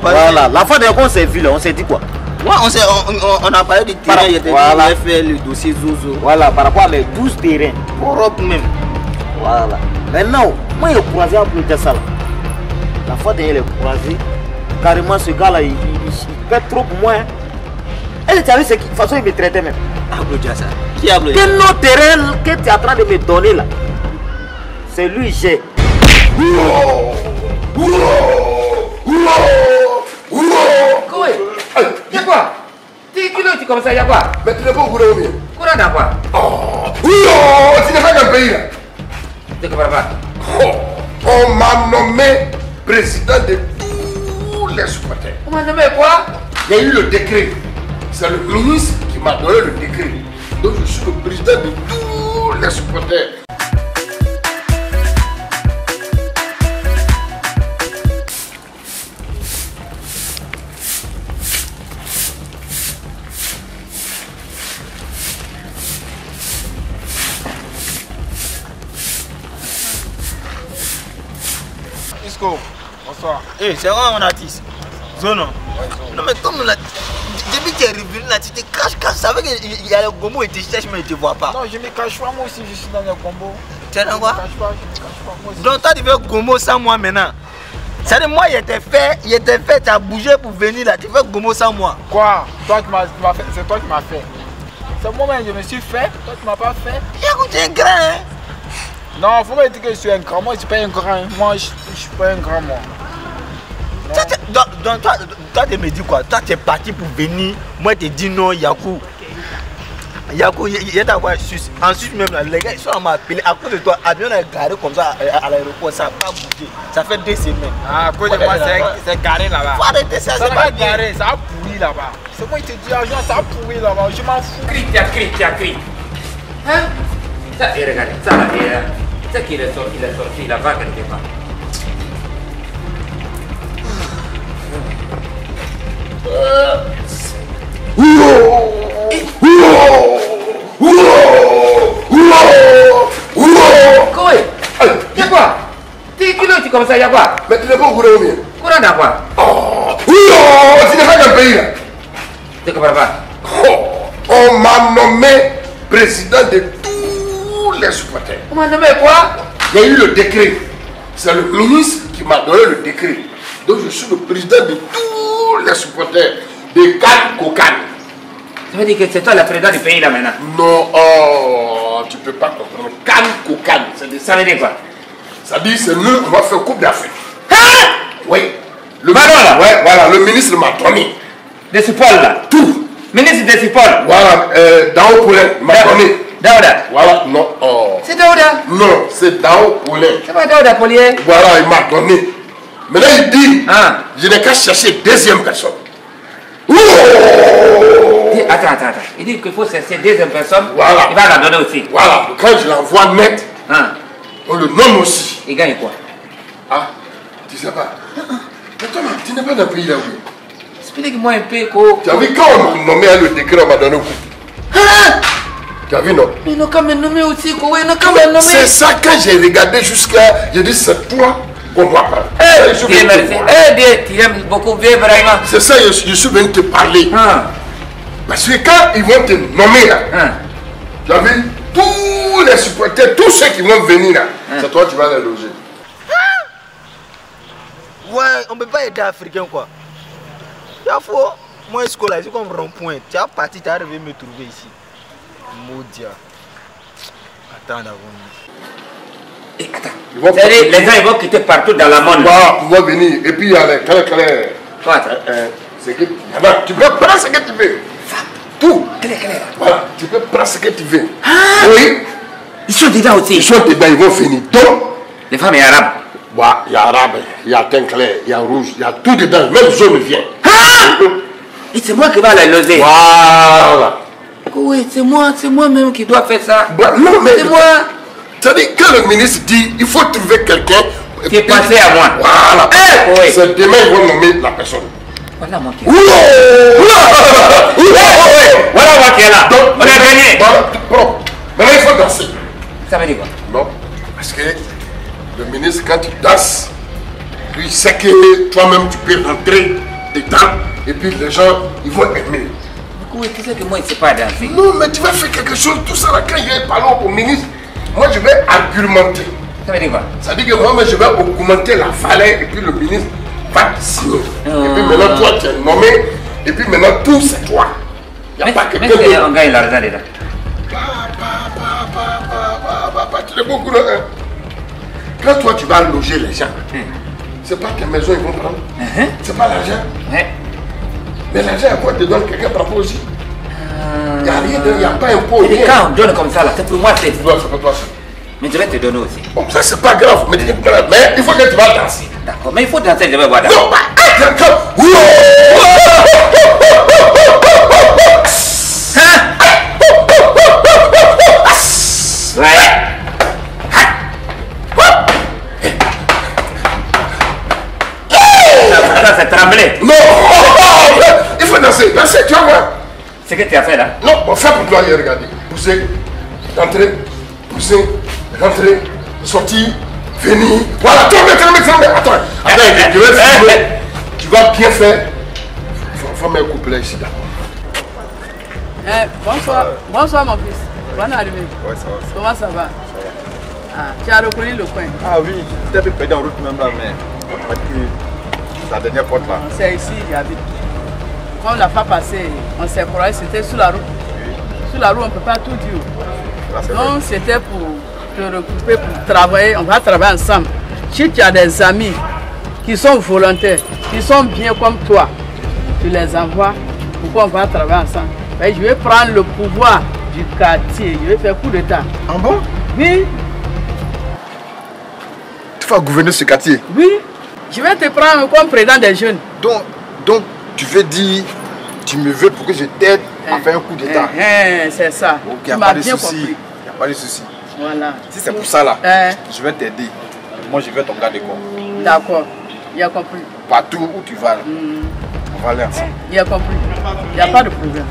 Voilà, la fois d'ailleurs qu'on s'est vu là, on s'est dit quoi? Ouais, on, s'est- on, on, on a parlé du terrain, il était voilà. dit, fait le dossier Zozo. Voilà, par rapport à les 12 terrains. Europe même. Voilà. Maintenant, moi, il est croisé de ça là. La fois d'ailleurs, il est croisé. Carrément, ce gars-là, il, il, il- il paie trop pour moi. Hein. Elle, que- de toute façon, il me traitait même. Ça. Qui applaudit Quel autre terrain que tu es en train de me donner là C'est lui, j'ai. Kowe, y'a quoi? Tu tu comme ça, y'a quoi? Mais tu n'es pas au courant ou bien Courant dans quoi? Oh, oh, tu n'es pas dans le pays là. Tu comprends pas Oh, on m'a nommé président de tous les supporters. On m'a nommé quoi? Il y a eu le décret. C'est le ministre qui m'a donné le décret. Donc je suis le président de tous les supporters. Bonsoir. Eh, c'est vraiment mon artiste. Zono. Non, mais comme là, depuis que tu es revenu là, tu te caches, caches. Ça veut qu'il y a le gomo et tu cherches, mais tu ne te vois pas. Non, je me cache pas, moi aussi je suis dans le combo. Tu es dans Je quoi me cache pas, je me cache pas, moi aussi. Donc toi tu veux Gomo sans moi maintenant? C'est-à-dire moi il était fait, il était fait, tu as bougé pour venir là, tu veux Gomo sans moi? Quoi? Toi qui tu m'as fait, c'est toi qui m'as fait. C'est moi-même, je me suis fait, toi tu m'as pas fait. Écoute, tu es grand hein. Non, faut me dire que je suis un grand, moi je suis pas un grand. Moi je, je suis pas un grand moi. Toi, tu- donc, donc, toi, toi tu me dis quoi Toi tu es parti pour venir, moi tu dis non Yakou. Yakou, il il est à voir Suisse. En Suisse même là, les gars ils sont à m'appeler à cause de toi. Avion est garé comme ça à, à l'aéroport, ça n'a pas bougé. Ça fait deux semaines. Ah, à cause de moi, c'est garé là-bas. Faut arrêter ça, Ça c'est pas garé, ça a pourri là-bas. C'est moi qui te dis, argent, ça a pourri là-bas, je m'en fous. Crie, tu as crie, tu as crie. Hein? Ça, et regardez, ça là, et, euh, c'est qu'il est sorti, il est sorti, il a pas quelque part. Kowe, y'a quoi Tu kilo tu comme ça, y'a quoi Mais tu n'es pas au courant ou bien Courant dans quoi Oh, tu n'es pas dans le pays là. Tu comprends pas Oh, on m'a nommé président de tous les supporters. On m'a nommé quoi? Il y a eu le décret. C'est le ministre qui m'a donné le décret. Donc je suis le président de tous les supporters de Cannes Cocan. Ça veut dire que c'est toi le président du pays là maintenant? Non, oh, tu peux pas comprendre. Cannes Cocan, de ça. Ça veut dire quoi? Ça dit, c'est nous, on va faire Coupe d'Afrique. Hein? Oui. Le Pardon, là Ouais, voilà, le ministre m'a donné Des supports là. tout. Ministre des supports. Voilà, euh, Dao Poulin m'a donné. Daouda. Voilà, non, oh. C'est Daouda. Non, c'est Dao Poulin. C'est pas Daouda Polier. Voilà, il m'a donné. Maintenant, il dit, Hein je n'ai qu'à chercher deuxième personne. Oh Il dit, Attends, attends, attends. Il dit qu'il faut chercher deuxième personne. Voilà. Il va la donner aussi. Voilà, quand je l'envoie net, Hein on le nomme aussi. Il gagne quoi? Ah, tu sais pas. Mais toi, tu n'es pas dans le pays là où Explique-moi un peu quoi. Tu as vu quand on m'a nommé le décret, on m'a donné un coup. Tu as vu, non Mais qu'à me nommer aussi. C'est ça, quand j'ai regardé jusqu'à. J'ai dit, c'est toi qu'on doit parler. Eh, Je Dieu viens te merci. Eh, Dieu, tu aimes beaucoup bien, vraiment. C'est ça, je, je suis venu te parler. Hein Parce que quand ils vont te nommer là, Hein tu as vu, tous les supporters, tous ceux qui vont venir là, c'est toi qui vas les loger. Ouais, on peut pas aider Africain quoi. Il faut, moi, scolaire, c'est comme rond-point. Tu as parti, tu es arrivé me trouver ici. Maudia. Attends d'abord. Eh. Ils vont C'est-à-dire, les gens, ils vont quitter partout dans la monde. Voilà, pouvoir venir. Et puis il y a les clés, clés. Quoi, attends. Euh, c'est que, Là-bas, tu peux prendre ce que tu veux. Tout. Quel est Voilà, tu peux prendre ce que tu veux. Ah Oui, Ils sont dedans aussi. ils sont dedans, ils vont venir. Donc, Les femmes et arabes. voilà, il y a arabe, il y a teint clair, il y a rouge, il y a tout dedans. Même jaune vient. Et c'est moi qui vais les loger. Voilà. Oui, c'est moi, c'est moi-même qui dois faire ça. Bah, non, mais. C'est moi. C'est-à-dire, quand le ministre dit il faut trouver quelqu'un. Qui est passé à moi. Voilà. Eh, oui. C'est demain, ils vont nommer la personne. Voilà moi qui Oula Oula Oula Voilà moi qui est là. Donc, On a gagné. Voilà, propre. Maintenant, il faut danser. Ça veut dire quoi? Non, parce que le ministre, quand il danse, Puis c'est que toi-même tu peux rentrer dedans et puis les gens ils vont aimer. Oui, tu sais que moi, je ne sais pas danser. Non, mais tu vas faire quelque chose, tout ça là, quand il est parlé au ministre, moi je vais argumenter. Ça veut dire quoi Ça dit que moi, moi, je vais augmenter la valeur et puis le ministre va signer. Et puis Ah. maintenant, toi, tu es nommé. Et puis maintenant, tout c'est toi. Il n'y a Mais pas mais quelqu'un d'autre. on gagne l'argent. Bah, bah, bah, bah, bah, bah, bah, bah, tu es beaucoup là. hein. Quand toi, tu vas loger les gens, c'est pas tes maisons ils vont prendre. C'est pas l'argent. L'argent, à quoi te donne quelqu'un pas aussi Il n'y a rien, il n'y a pas un pot. Et quand on donne comme ça, là, c'est pour moi, c'est. Dois, c'est pas toi. ça. Mais je vais te donner aussi. Bon, ça c'est pas grave, mais, mais il faut que tu vas danser. D'accord. Mais il faut danser, je vais voir. Non, bah, attends, attends. C'est tremblé. Non Il faut danser, danser, tu vas voir. Ce que tu as fait là. Non, bon, fais pour toi, regardez. Pousser, rentrer, pousser, rentrer, sortir, venir. Voilà, tomber, tomber, tomber. Attends, attends, je vais filmer. Tu vas bien faire. Faut, faut mettre un couplet ici d'abord. Eh, bonsoir. Bonsoir mon fils. Bonne arrivée. Ouais, ça va. Comment ça va? Ah, Tu as reconnu le coin. Ah oui, un peu perdu en route même là, mais on la dernière porte là. C'est ici, j'habite. Quand on l'a pas passé, on s'est croisé, c'était sous la route. Sous la route, on ne peut pas tout dire. Donc c'était pour te regrouper, pour travailler. On va travailler ensemble. Si tu as des amis qui sont volontaires, qui sont bien comme toi, tu les envoies. Pourquoi on va travailler ensemble? Ben, Je vais prendre le pouvoir du quartier. Je vais faire coup d'état. Ah bon? Oui, Tu vas gouverner ce quartier? oui. Je vais te prendre comme président des jeunes. Donc, donc tu veux dire, tu me veux pour que je t'aide à faire un coup d'état. Eh, eh, c'est ça. Ok, tu y a pas de souci. Y a pas de souci. Voilà. Si c'est pour ça là, Eh, je vais t'aider. Moi, je vais ton garde corps. D'accord. Il a compris. Partout où tu vas, là, on va aller ensemble. Il a compris. Il n'y a pas de problème.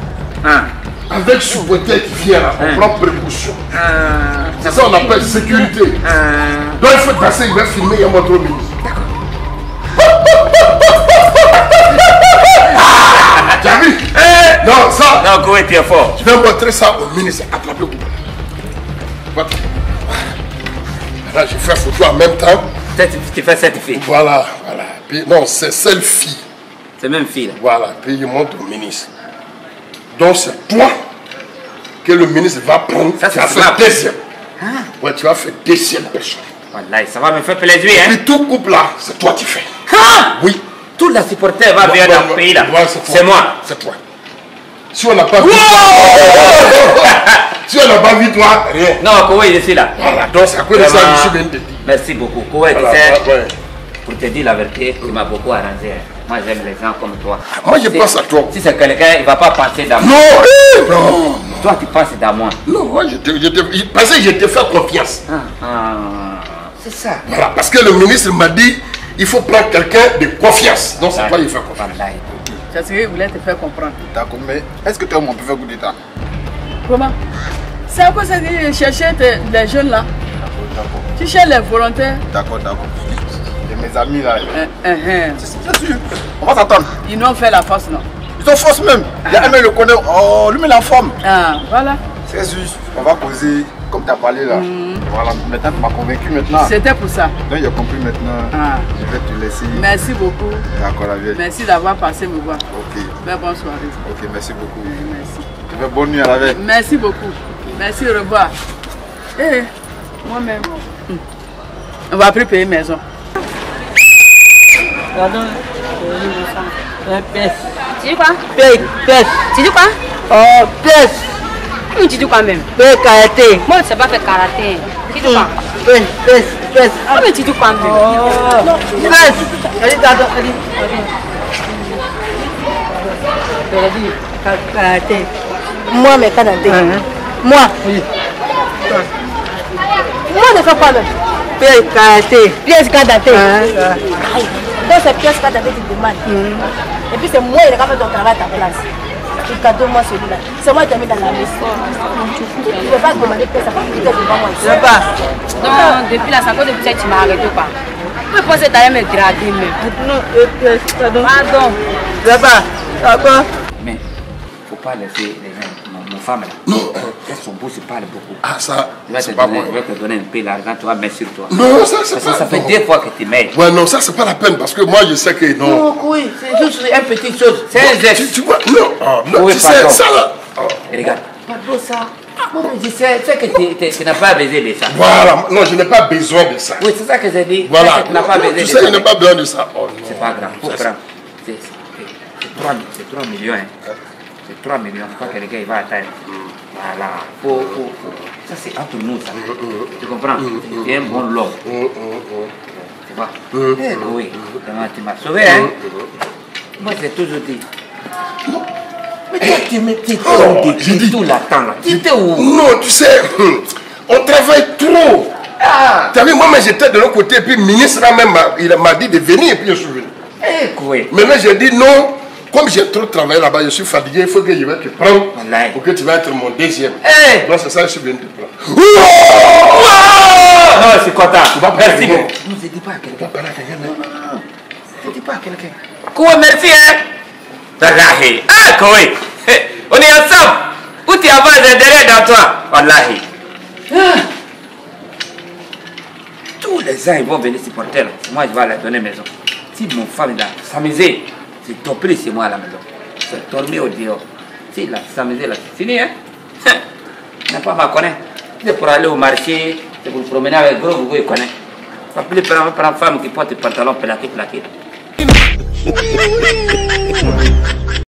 Ah. Avec supporter qui vient là, on prend précaution. Ah. C'est ça qu'on appelle sécurité. Ah. Donc il faut passer, il va filmer, il y a mon trop Non, ça, Non, Koé, tu es fort. je vais montrer ça au ministre. Attrapez le couple. Voilà. Là, je fais photo en même temps. Tu fais cette fille. Voilà, voilà. Puis, non, c'est selfie. C'est même fille là. Voilà, puis il montre au ministre. Donc c'est toi que le ministre va prendre. Ça, tu vas faire deuxième. Ouais, tu vas faire deuxième personne. Voilà, ça va me faire plaisir, hein. Puis tout couple là, c'est toi qui fais. Ah Oui. Tout la supporter va venir dans le pays là. C'est moi. C'est toi. Si on n'a pas vu. si on n'a pas vu toi, rien. Non, Koé, je suis là. Voilà, donc c'est à cause de ça que je suis venu te dire. Merci beaucoup. Koé, tu Voilà, sais, ouais, ouais. pour te dire la vérité, tu m'as beaucoup arrangé. Moi, j'aime les gens comme toi. Moi, je Si- pense à toi. Si c'est quelqu'un, il ne va pas penser dans moi. Non, eh, non, Toi, tu penses dans moi. non, moi, je te, je te, parce que je te fais confiance. Ah, ah, c'est ça. Voilà, parce que le ministre m'a dit, il faut prendre quelqu'un de confiance. Donc c'est toi qui fais confiance. C'est ce qu'il voulait te faire comprendre. D'accord, mais est-ce que toi, on peut faire coup d'état Comment? C'est à cause de chercher les jeunes là. D'accord, Tu cherches les volontaires. d'accord, d'accord. Et mes amis là, hein. bien sûr, on va s'attendre. Ils n'ont fait la force, non Ils sont force même. Il y a un mec le connaît, oh, lui, est en forme. Ah, voilà. C'est juste, on va causer, comme tu as parlé là. Voilà, maintenant tu m'as convaincu maintenant. C'était pour ça. Donc il a compris maintenant. Ah. Je vais te laisser. Merci beaucoup. D'accord, la vieille. Merci d'avoir passé me voir. Ok, Belle bonne soirée. ok, merci beaucoup. Merci. Je vais bonne nuit à la veille. Merci beaucoup. Merci, au revoir. Eh, moi-même. hum. On va plus payer maison. Pardon, un pièce. Tu dis quoi? Tu dis quoi? Oh, pièce. Hum, Tu dis quoi même Pièce, karaté. Moi, je ne sais pas faire karaté. Tu dis quoi Pièce, pièce, pièce. Ah, mais tu dis quoi même Oh, pièce. Allez, attends, allez. Ka- karaté. Moi, mais karaté. Moi. Oui. Moi, ne fais pas. Pièce, karaté. Pièce, karaté. Donc c'est pièce quand tu te demandes. Et puis c'est moi qui vais faire ton travail à ta place. le cadeau, moi, celui-là. C'est moi qui ai mis dans la maison. Tu ne peux pas demander que ça va quitter devant moi. Je pas. Non, depuis la cinquante de tu m'as arrêté ou pas Je peux penser d'aller me grader même. Non, euh, euh, pardon. Pardon. Je pas. D'accord. Mais, il ne faut pas laisser les gens. Femme là. Non. Elles sont beaux, c'est parle beaucoup. Ah, ça, Je vais, te c'est pas donner, moi. je vais te donner un peu d'argent, tu vas mettre sur toi. Non, ça, c'est pas ça fait non. deux fois que tu m'aides. Ouais, non, ça, c'est pas la peine parce que moi, je sais que non. Non, oui, c'est juste une petite chose. C'est un Tu, geste. tu vois, non, ah, non, Oui, tu sais, ça là. ah, Et regarde. Pardon, ça. Moi, je sais, que tu- tu tu n'as pas baisé de ça. Voilà, non, je n'ai pas besoin de ça. Oui, c'est ça que j'ai dit. Voilà. Tu n'as pas Non, baisé tu de sais, ça. je n'ai pas besoin de ça. Oh. C'est pas grave, faut Ça, c'est- prendre. C'est c'est- c'est 3, c'est 3 millions. Hein. C'est 3 millions. Pas que le gars il va atteindre. Voilà. Faut, faut, faut. Ça, c'est entre nous, ça. Tu comprends? C'est un bon lot. Hum. Tu vois? Eh, Oui. Tu m'as sauvé. Hein? Moi, j'ai toujours dit. Mais toi, tu me tu Oh, tout là. Tu étais où? Non, tu sais, on travaille trop. Ah Tu as vu, moi, j'étais de l'autre côté, puis le ministre même, il m'a dit de venir, et puis je suis venu. Eh, quoi? Maintenant, j'ai dit non, comme j'ai trop travaillé là-bas, je suis fatigué, il faut que je vais te prendre pour que tu vas être mon deuxième. Eh Non, c'est ça, je suis venu te prendre. Non, je suis content. vas pas Merci. je dis pas à quelqu'un. Pas là, quelqu'un, hein. Je dis pas à quelqu'un. Quoi, merci, hein? Wallahi. Ah, quoi On est ensemble. Où tu avances derrière dans toi? Wallahi. Ah. Tous les gens ils vont venir supporter là. Moi, je vais leur donner maison. Si mon femme il a s'amuser, c'est ton prix chez moi à la maison. C'est dormir au dehors. S'il a s'amuser là, c'est fini, hein? N'a pas ma connaître. C'est pour aller au marché, c'est pour promener avec gros, vous vous connaissez. Pas plus prendre femme qui porte des pantalons plaqués, plaqués.